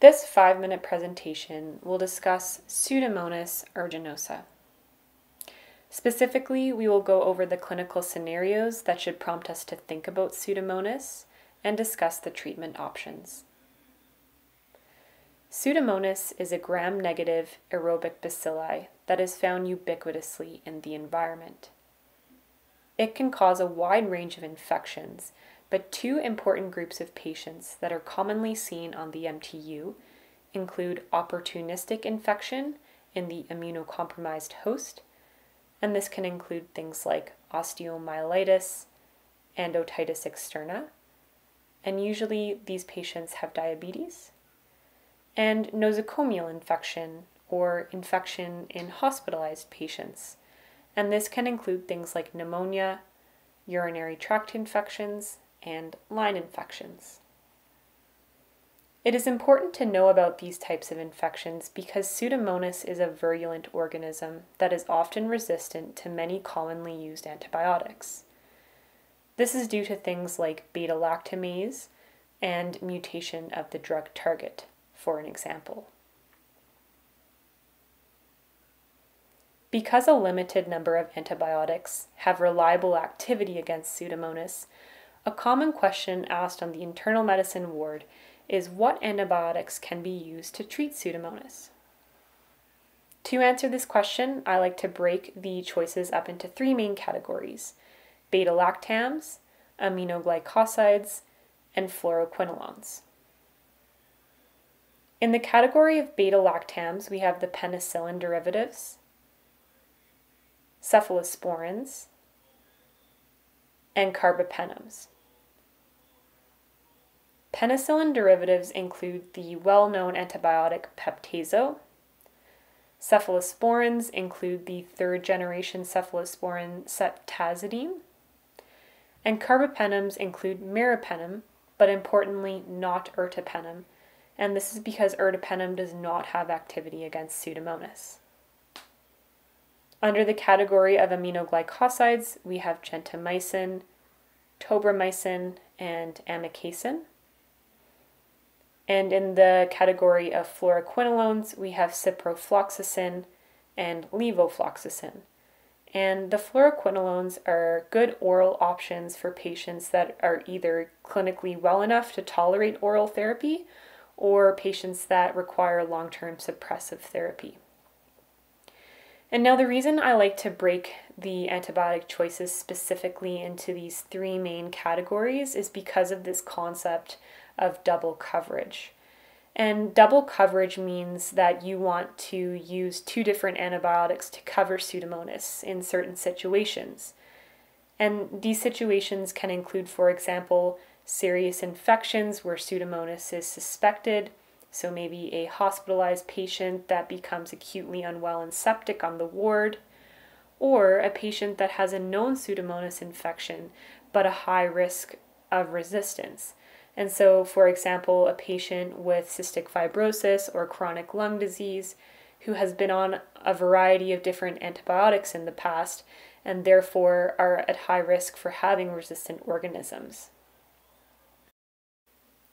This five minute presentation will discuss Pseudomonas aeruginosa. Specifically, we will go over the clinical scenarios that should prompt us to think about Pseudomonas and discuss the treatment options. Pseudomonas is a gram-negative aerobic bacilli that is found ubiquitously in the environment. It can cause a wide range of infections, but two important groups of patients that are commonly seen on the MTU include opportunistic infection in the immunocompromised host, and this can include things like osteomyelitis and otitis externa, and usually these patients have diabetes, and nosocomial infection or infection in hospitalized patients, and this can include things like pneumonia, urinary tract infections, and line infections. It is important to know about these types of infections because Pseudomonas is a virulent organism that is often resistant to many commonly used antibiotics. This is due to things like beta lactamase and mutation of the drug target, for an example. Because a limited number of antibiotics have reliable activity against Pseudomonas, a common question asked on the internal medicine ward is what antibiotics can be used to treat Pseudomonas? To answer this question, I like to break the choices up into three main categories beta lactams, aminoglycosides, and fluoroquinolones. In the category of beta lactams, we have the penicillin derivatives, cephalosporins, and carbapenems. Penicillin derivatives include the well-known antibiotic Pip-Tazo. Cephalosporins include the third-generation cephalosporin ceftazidime. And carbapenems include meropenem, but importantly not ertapenem, and this is because ertapenem does not have activity against Pseudomonas. Under the category of aminoglycosides, we have gentamicin, tobramycin, and amikacin. And in the category of fluoroquinolones, we have ciprofloxacin and levofloxacin. And the fluoroquinolones are good oral options for patients that are either clinically well enough to tolerate oral therapy or patients that require long term suppressive therapy. And now, the reason I like to break the antibiotic choices specifically into these three main categories is because of this concept of double coverage. And double coverage means that you want to use two different antibiotics to cover Pseudomonas in certain situations. And these situations can include, for example, serious infections where Pseudomonas is suspected, so maybe a hospitalized patient that becomes acutely unwell and septic on the ward, or a patient that has a known Pseudomonas infection but a high risk of resistance. And so, for example, a patient with cystic fibrosis or chronic lung disease who has been on a variety of different antibiotics in the past and therefore are at high risk for having resistant organisms.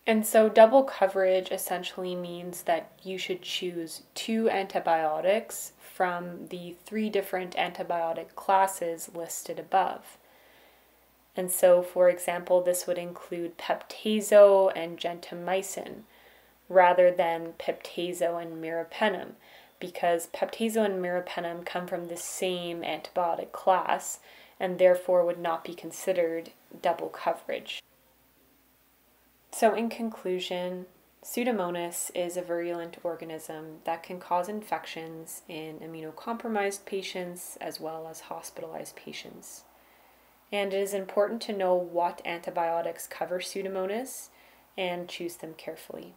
And so, double coverage essentially means that you should choose two antibiotics from the three different antibiotic classes listed above. And so, for example, this would include Pip-Tazo and gentamicin rather than Pip-Tazo and meropenem because Pip-Tazo and meropenem come from the same antibiotic class and therefore would not be considered double coverage. So, in conclusion, Pseudomonas is a virulent organism that can cause infections in immunocompromised patients as well as hospitalized patients. And it is important to know what antibiotics cover Pseudomonas and choose them carefully.